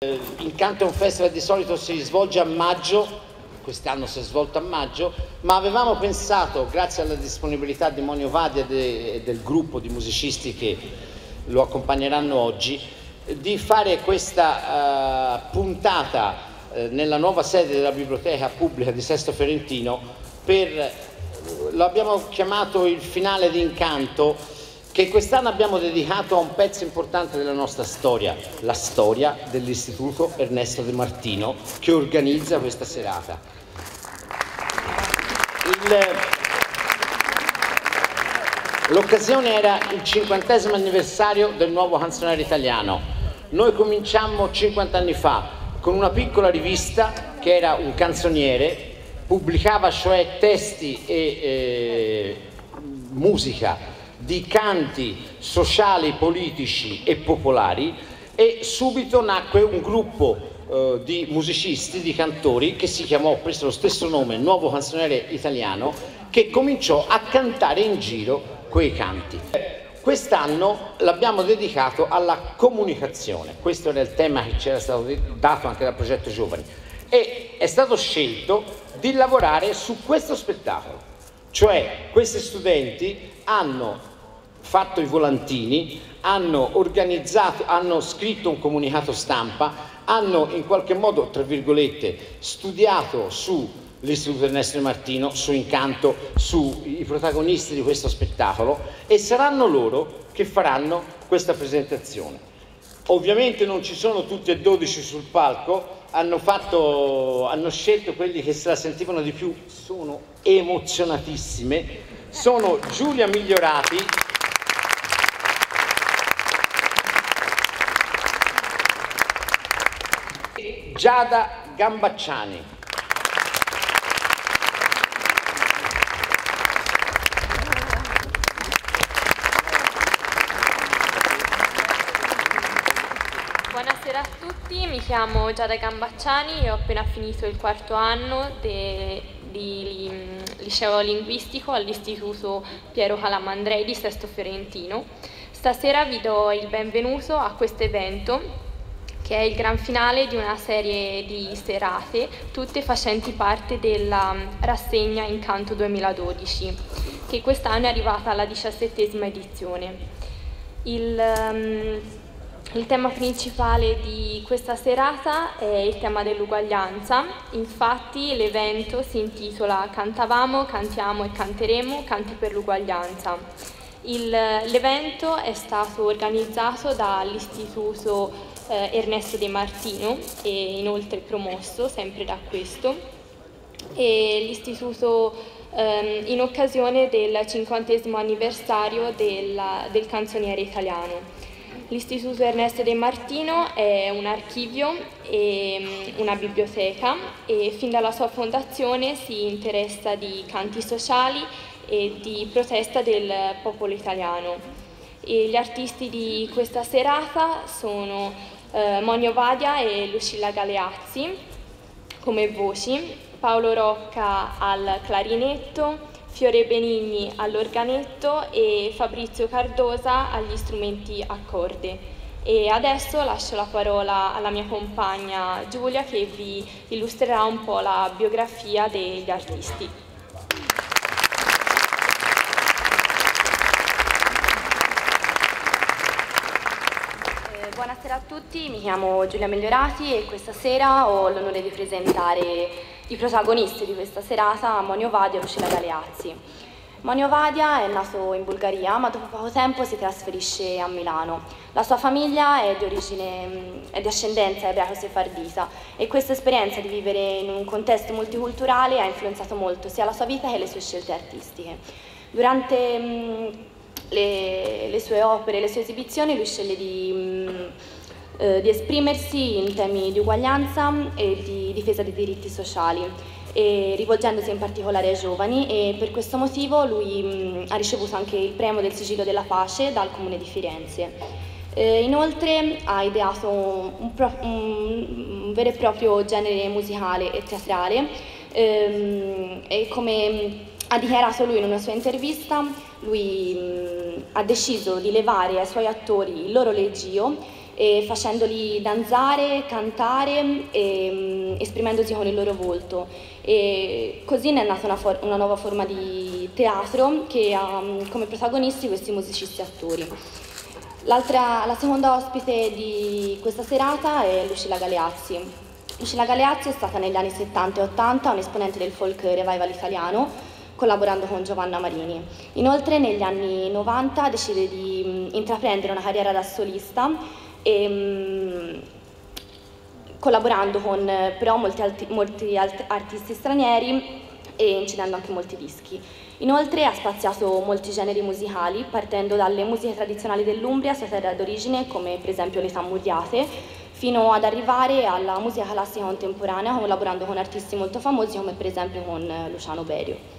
Incanto è un festival di solito si svolge a maggio, quest'anno si è svolto a maggio, ma avevamo pensato, grazie alla disponibilità di Monio Vadia e del gruppo di musicisti che lo accompagneranno oggi, di fare questa uh, puntata uh, nella nuova sede della biblioteca pubblica di Sesto Ferentino per, lo abbiamo chiamato il finale di Incanto, che quest'anno abbiamo dedicato a un pezzo importante della nostra storia, la storia dell'Istituto Ernesto De Martino che organizza questa serata. L'occasione era il cinquantesimo anniversario del nuovo canzoniere italiano. Noi cominciammo 50 anni fa con una piccola rivista che era un canzoniere, pubblicava cioè testi e eh, musica di canti sociali, politici e popolari e subito nacque un gruppo eh, di musicisti, di cantori che si chiamò, prese lo stesso nome, Nuovo Canzoniere Italiano, che cominciò a cantare in giro quei canti. Quest'anno l'abbiamo dedicato alla comunicazione, questo era il tema che ci era stato dato anche dal progetto Giovani. E è stato scelto di lavorare su questo spettacolo, cioè questi studenti hanno fatto i volantini, hanno organizzato, hanno scritto un comunicato stampa, hanno in qualche modo, tra virgolette, studiato su l'Istituto Ernesto Martino, su Incanto, sui protagonisti di questo spettacolo e saranno loro che faranno questa presentazione. Ovviamente non ci sono tutti e 12 sul palco, hanno, fatto, hanno scelto quelli che se la sentivano di più, sono emozionatissime, sono Giulia Migliorati, Giada Gambacciani. Buonasera a tutti, mi chiamo Giada Gambacciani e ho appena finito il quarto anno de, di liceo linguistico all'Istituto Piero Calamandrei di Sesto Fiorentino. Stasera vi do il benvenuto a questo evento che è il gran finale di una serie di serate, tutte facenti parte della mm, rassegna Incanto 2012, che quest'anno è arrivata alla diciassettesima edizione. Il, um, il tema principale di questa serata è il tema dell'uguaglianza, infatti l'evento si intitola Cantavamo, cantiamo e canteremo, canti per l'uguaglianza. l'evento è stato organizzato dall'Istituto eh, Ernesto De Martino e inoltre promosso sempre da questo e l'istituto ehm, in occasione del cinquantesimo anniversario della, del canzoniere italiano. L'Istituto Ernesto De Martino è un archivio e mm, una biblioteca e fin dalla sua fondazione si interessa di canti sociali e di protesta del popolo italiano. E gli artisti di questa serata sono eh, Monio Vadia e Lucilla Galeazzi come voci, Paolo Rocca al clarinetto, Fiore Benigni all'organetto e Fabrizio Cardosa agli strumenti a corde. E adesso lascio la parola alla mia compagna Giulia che vi illustrerà un po' la biografia degli artisti. Buonasera a tutti, mi chiamo Giulia Migliorati e questa sera ho l'onore di presentare i protagonisti di questa serata, Monio Vadia e Lucilla Galeazzi. Monio Vadia è nato in Bulgaria ma dopo poco tempo si trasferisce a Milano. La sua famiglia è di, origine, è di ascendenza ebraico-sefardita e questa esperienza di vivere in un contesto multiculturale ha influenzato molto sia la sua vita che le sue scelte artistiche. Durante le, le, sue opere, le sue esibizioni, lui sceglie di, mh, mm, eh, di esprimersi in temi di uguaglianza e di difesa dei diritti sociali, rivolgendosi in particolare ai giovani e per questo motivo lui mh, mm, ha ricevuto anche il premio del sigillo della pace dal comune di Firenze. Eh, inoltre ha ideato un, pro, un, vero e proprio genere musicale e teatrale ehm, e come ha dichiarato lui in una sua intervista, lui mh, ha deciso di levare ai suoi attori il loro leggio e facendoli danzare, cantare, e, um, esprimendosi con il loro volto. E così ne è nata una, una nuova forma di teatro che ha um, come protagonisti questi musicisti attori. la seconda ospite di questa serata è Lucilla Galeazzi. Lucilla Galeazzi è stata negli anni 70 e 80 un esponente del folk revival italiano, collaborando con Giovanna Marini. Inoltre negli anni 90 decide di intraprendere una carriera da solista e, um, collaborando con però molti, alti, molti artisti stranieri e incidendo anche molti dischi. Inoltre ha spaziato molti generi musicali, partendo dalle musiche tradizionali dell'Umbria, sua terra d'origine, come per esempio le tammuriate, fino ad arrivare alla musica classica contemporanea, collaborando con artisti molto famosi come per esempio con Luciano Berio.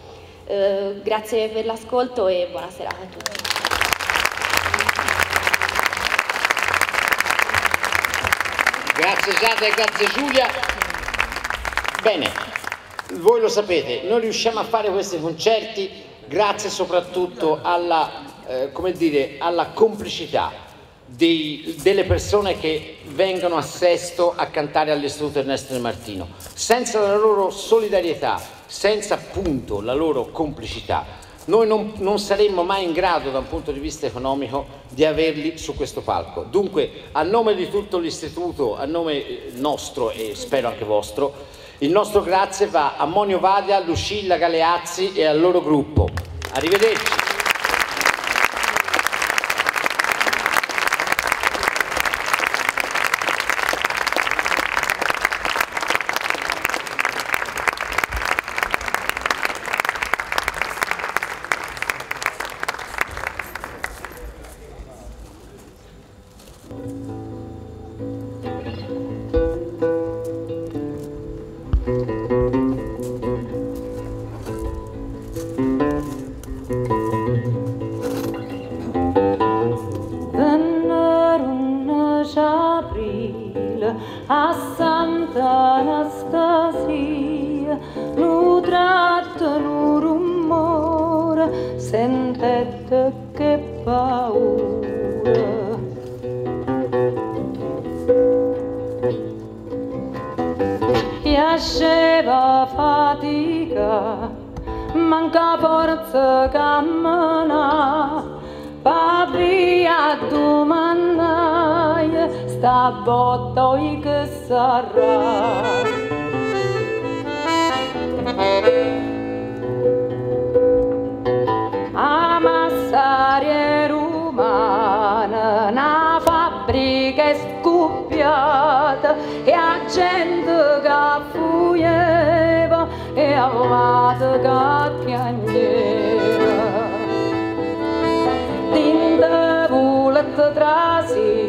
Eh, grazie per l'ascolto e buona serata a tutti. Grazie Giada e grazie Giulia. Bene, voi lo sapete, noi riusciamo a fare questi concerti grazie soprattutto alla, eh, dire, alla complicità dei, delle persone che vengono a Sesto a cantare all'Istituto Ernesto De Martino. Senza la loro solidarietà, senza appunto la loro complicità, noi non, non, saremmo mai in grado da un punto di vista economico di averli su questo palco. Dunque, a nome di tutto l'istituto, a nome eh, nostro e spero anche vostro, il nostro grazie va a Monio Vadia, Lucilla Galeazzi e al loro gruppo. Arrivederci. a Santa Anastasia, nu tratto, nu rumore, sentette che paura. Piaceva fatica, manca forza cammina, papia domani sta botto i che sarà. Amassare er rumana una fabbrica scoppiata e a gente che fuieva e a vate che piangeva. Dinte volete trasire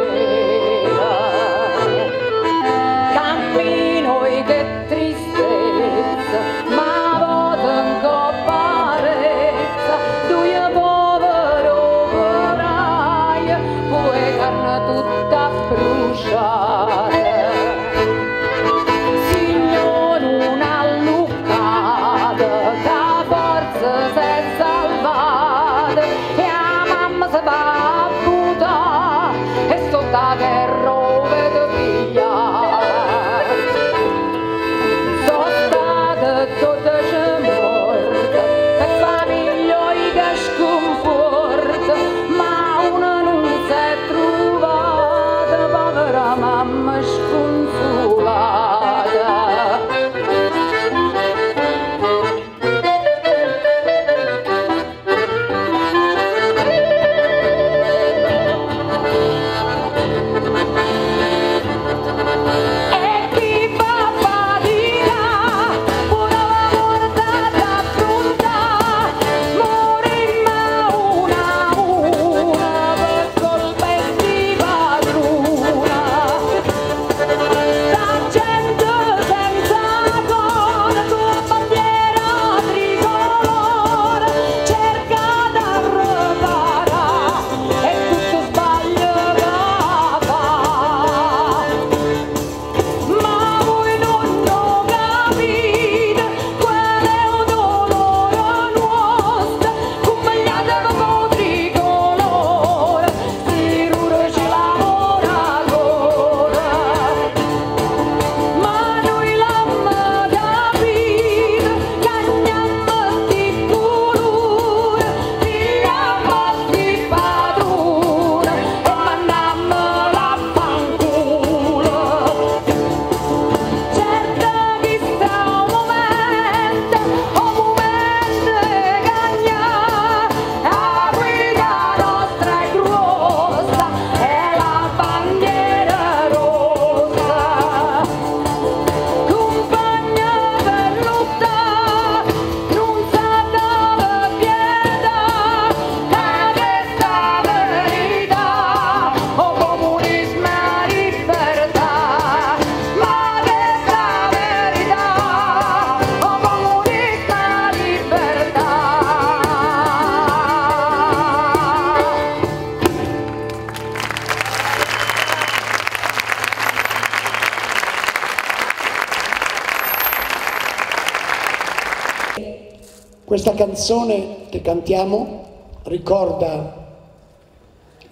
Questa canzone che cantiamo ricorda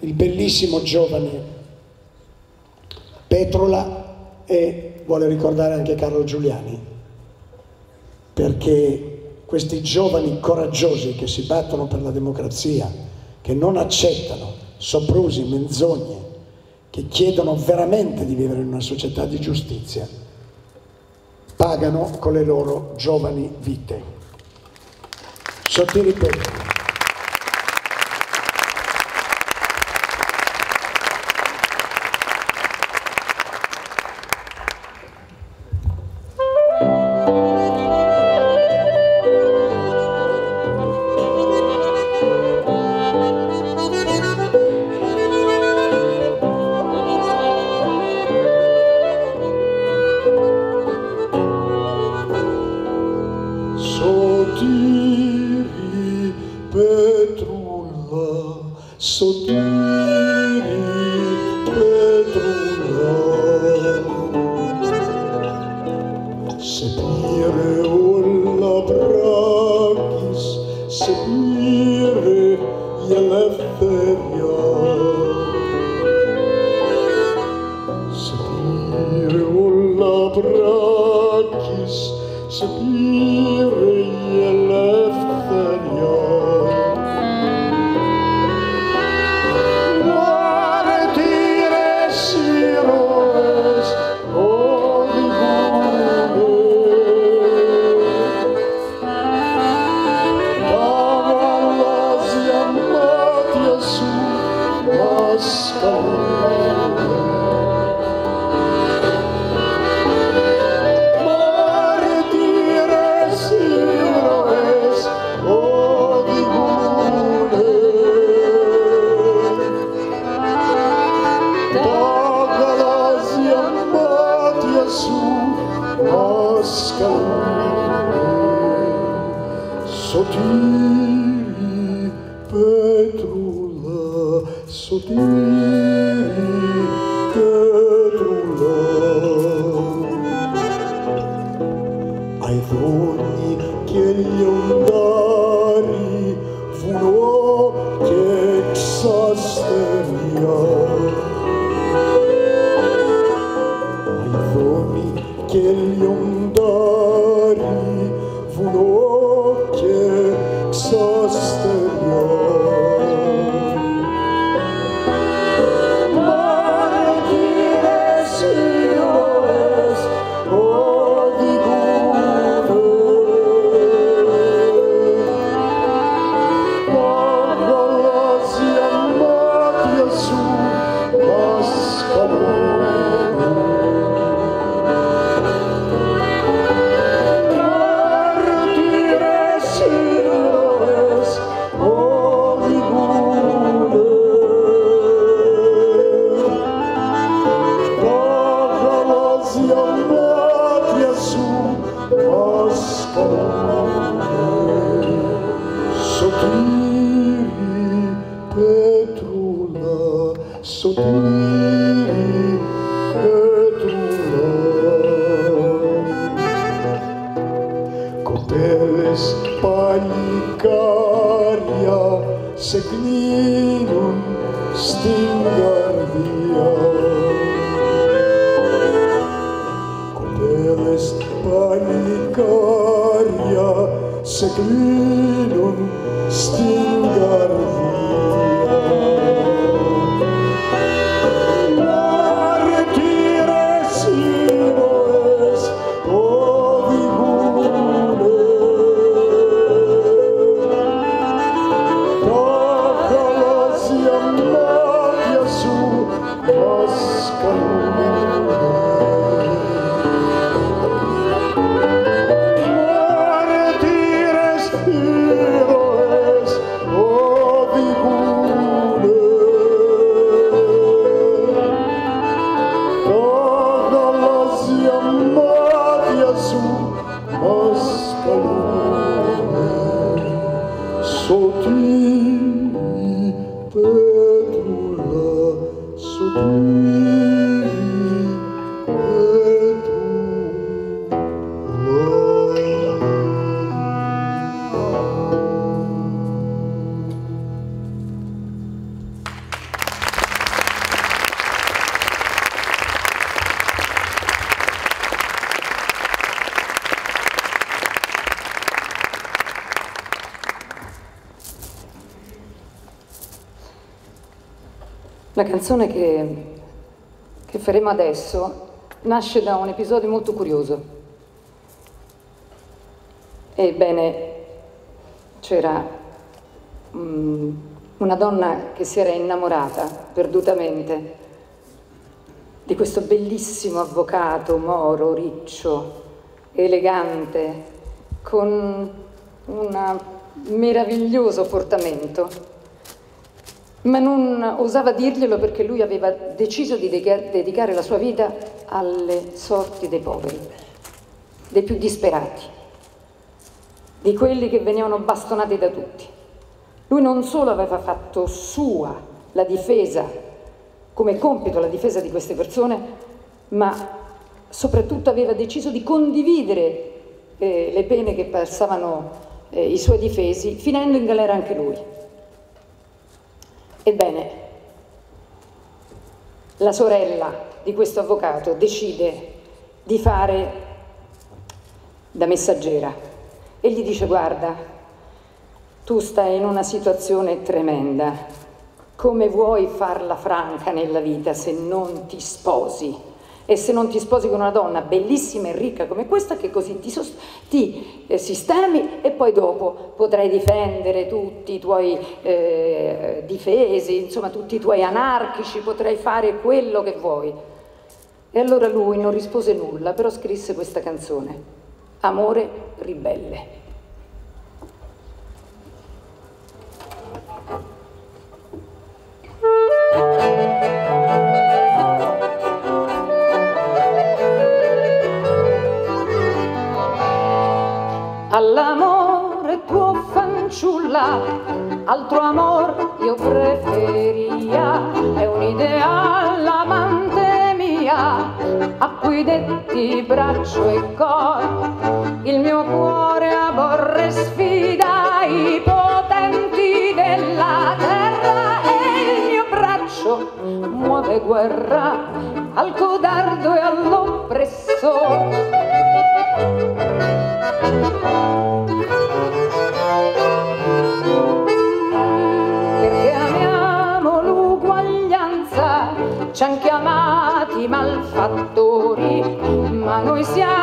il bellissimo giovane Petrola e vuole ricordare anche Carlo Giuliani, perché questi giovani coraggiosi che si battono per la democrazia, che non accettano soprusi, menzogne, che chiedono veramente di vivere in una società di giustizia, pagano con le loro giovani vite. Chateau Seglino, um, still. La canzone che, che faremo adesso nasce da un episodio molto curioso. Ebbene, c'era um, una donna che si era innamorata perdutamente di questo bellissimo avvocato moro, riccio, elegante, con un meraviglioso portamento ma non osava dirglielo perché lui aveva deciso di dedicare la sua vita alle sorti dei poveri, dei più disperati, di quelli che venivano bastonati da tutti. Lui non solo aveva fatto sua la difesa, come compito la difesa di queste persone, ma soprattutto aveva deciso di condividere eh, le pene che passavano eh, i suoi difesi, finendo in galera anche lui. Ebbene, la sorella di questo avvocato decide di fare da messaggera e gli dice guarda, tu stai in una situazione tremenda, come vuoi farla franca nella vita se non ti sposi? E se non ti sposi con una donna bellissima e ricca come questa, che così ti, ti eh, sistemi e poi dopo potrai difendere tutti i tuoi eh, difesi, insomma tutti i tuoi anarchici, potrai fare quello che vuoi. E allora lui non rispose nulla, però scrisse questa canzone, Amore ribelle. All'amore tuo fanciulla, altro amor io preferia, è un'idea l'amante mia, a cui detti braccio e cor, il mio cuore aborre sfida i potenti della terra e il mio braccio muove guerra al codardo e all'oppressore. Ma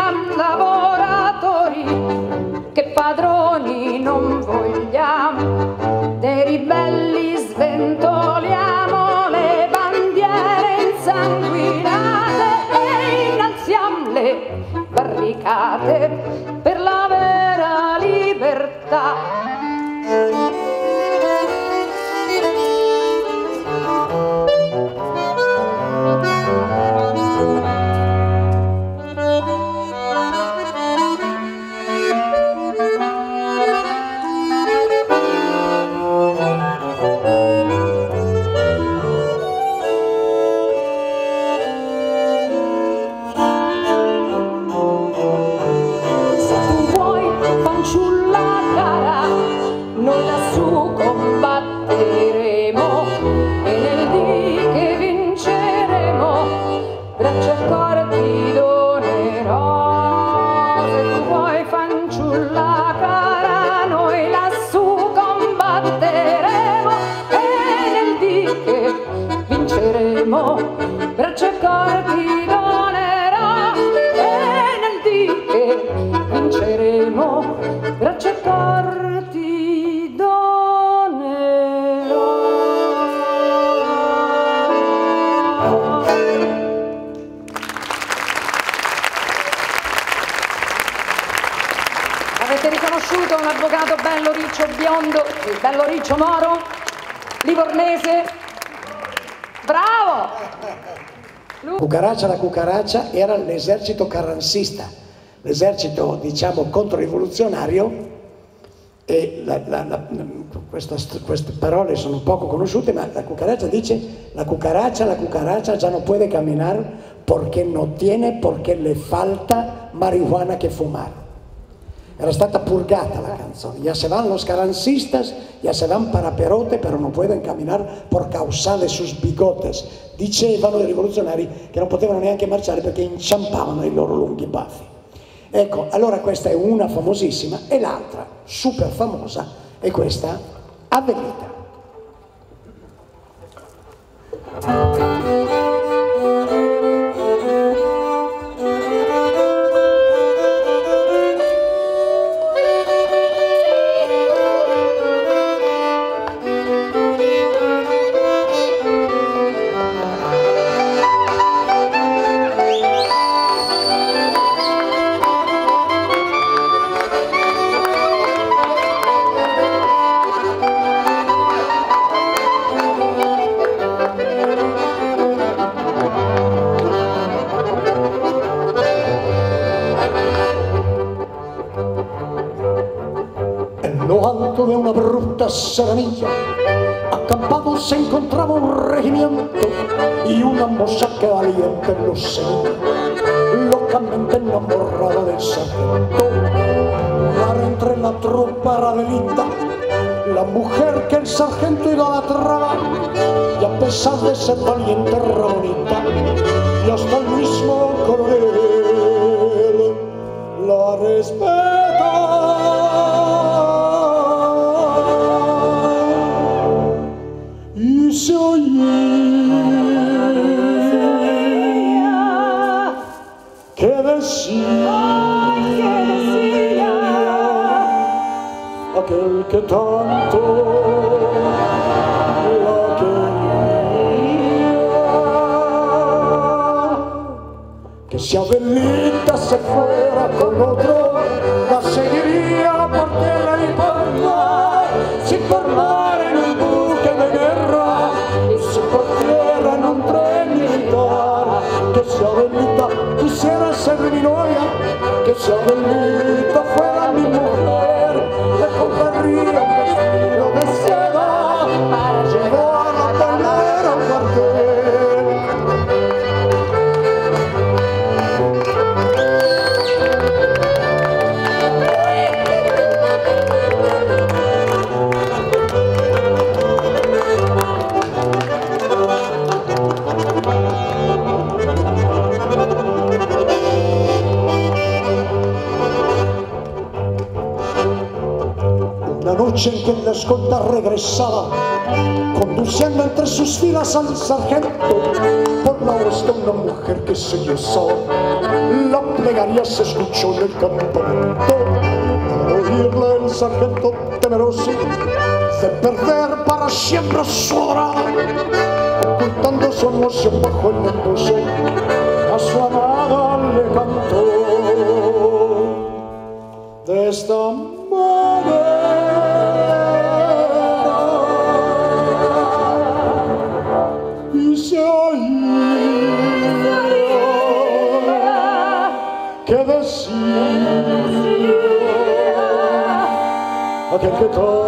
la Cucaraccia era l'esercito carransista, l'esercito diciamo controrivoluzionario e la, la, la, questa, queste parole sono poco conosciute, ma la cucaraccia dice la cucaraccia, la cucaraccia già non può camminare perché non tiene, perché le falta marijuana che fumare. Era stata purgata la canzone. Ya se van los carancistas, ya se van para Perote, pero no pueden caminar por causa de sus bigotes. Dicevano i rivoluzionari che non potevano neanche marciare perché inciampavano i loro lunghi baffi. Ecco, allora questa è una famosissima e l'altra, super famosa, è questa Avvenita. Serranilla, acampado se encontraba un regimiento y una moza que valiente lo seguía, locamente enamorada del sargento. Rara entre la tropa radelita, la mujer que el sargento idolatraba, y a pesar de ser valiente era y hasta el mismo coronel escolta regresaba, conduciendo entre sus filas al sargento, por la voz de una mujer que se lloraba. La plegaria se escuchó en el campamento, al oírla el sargento temeroso de perder para siempre su hora, ocultando su emoción bajo el embozo, a su amada le cantó de esta quelque temps.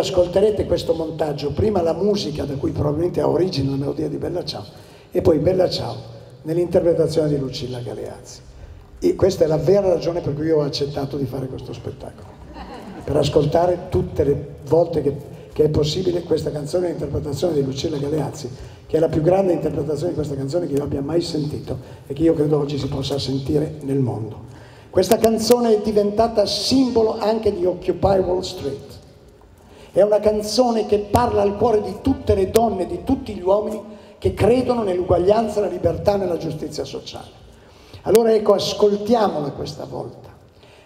Ascolterete questo montaggio, prima la musica da cui probabilmente ha origine la melodia di Bella Ciao e poi Bella Ciao nell'interpretazione di Lucilla Galeazzi. E questa è la vera ragione per cui io ho accettato di fare questo spettacolo, per ascoltare tutte le volte che, che è possibile questa canzone è l'interpretazione di Lucilla Galeazzi, che è la più grande interpretazione di questa canzone che io abbia mai sentito e che io credo oggi si possa sentire nel mondo. Questa canzone è diventata simbolo anche di Occupy Wall Street. È una canzone che parla al cuore di tutte le donne, di tutti gli uomini che credono nell'uguaglianza, nella libertà nella giustizia sociale. Allora ecco, ascoltiamola questa volta,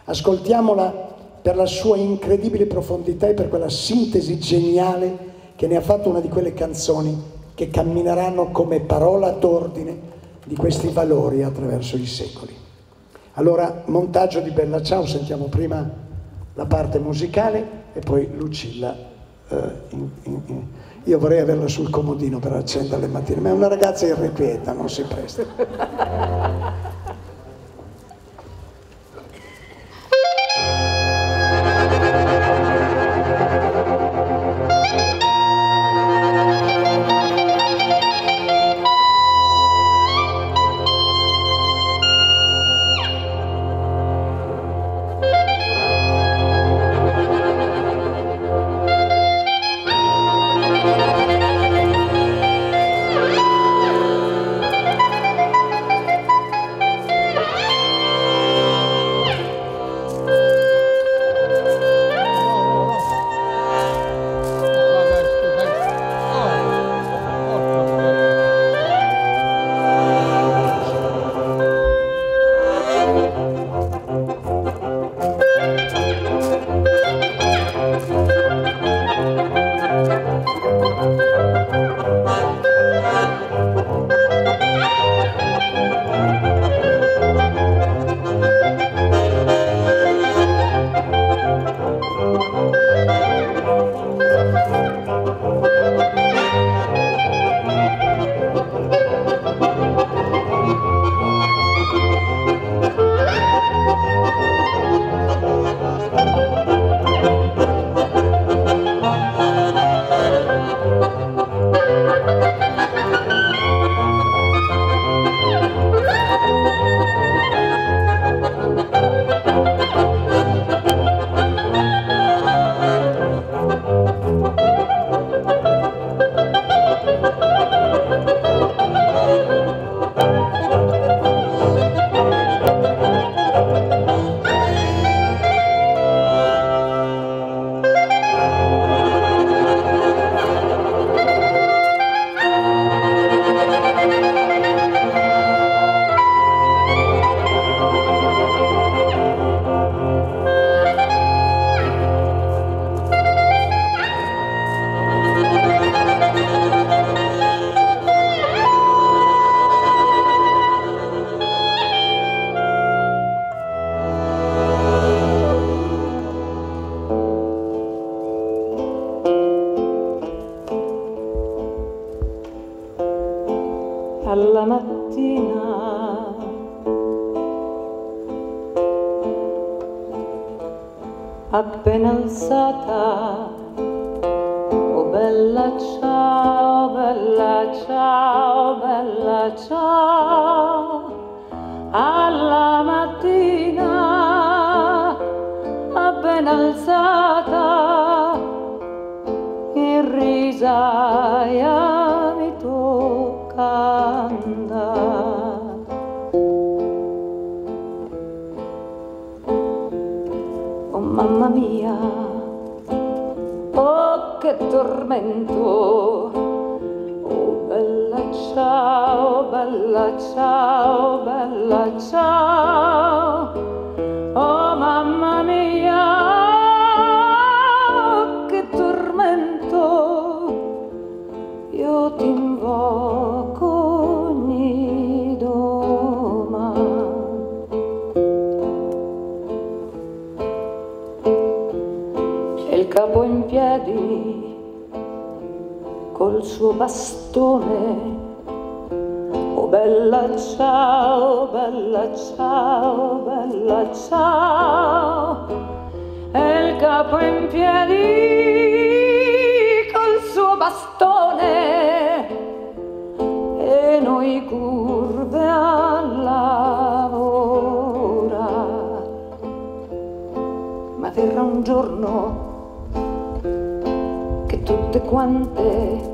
ascoltiamola per la sua incredibile profondità e per quella sintesi geniale che ne ha fatto una di quelle canzoni che cammineranno come parola d'ordine di questi valori attraverso i secoli. Allora, montaggio di Bella Ciao, sentiamo prima la parte musicale e poi Lucilla. Eh, in, in, in. Io vorrei averla sul comodino per accendere le mattine, ma è una ragazza irrequieta, non si presta. alzata in risaia mi tocca andare. Oh mamma mia, oh che tormento, oh bella ciao, bella ciao, bella ciao. suo bastone. Oh bella ciao, bella ciao, bella ciao, e il capo in piedi col suo bastone e noi curve a lavora. Ma verrà un giorno che tutte quante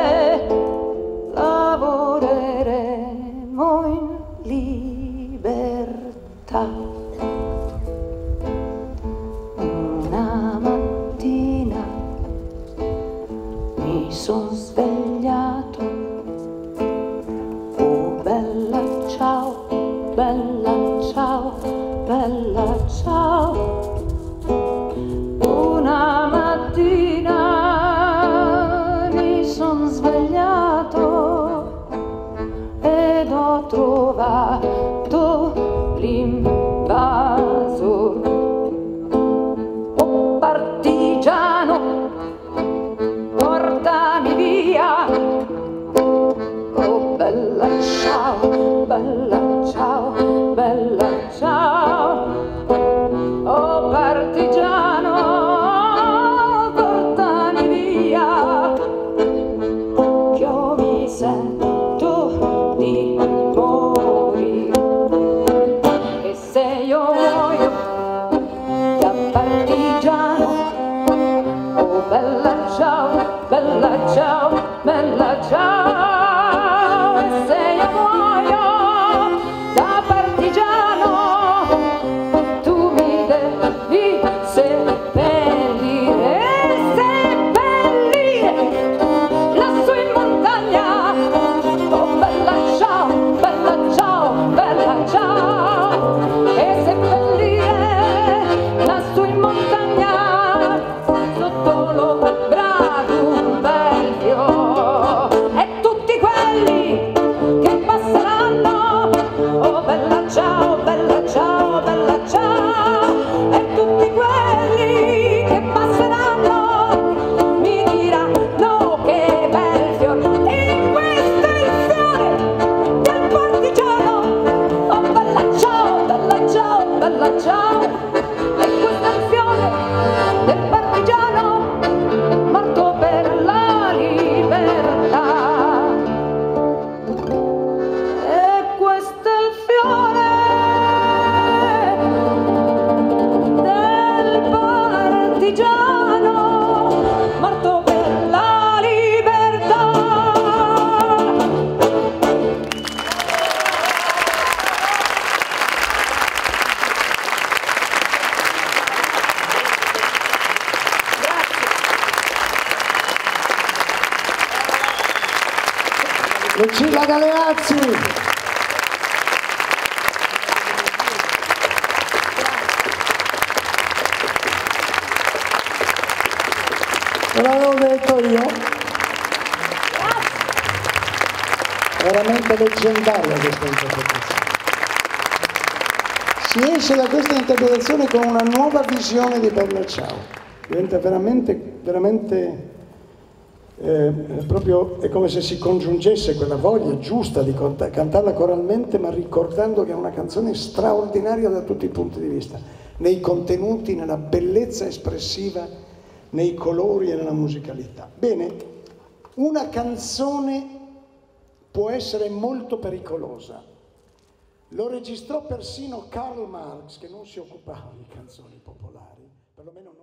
Ve l'avevo detto io. Veramente leggendaria questa interpretazione. Si esce da questa interpretazione con una nuova visione di Bella Ciao. Diventa veramente, veramente eh, proprio è come se si congiungesse quella voglia giusta di cantarla coralmente, ma ricordando che è una canzone straordinaria da tutti i punti di vista, nei contenuti, nella bellezza espressiva, nei colori e nella musicalità. Bene, una canzone può essere molto pericolosa. Lo registrò persino Karl Marx, che non si occupava di canzoni popolari, perlomeno non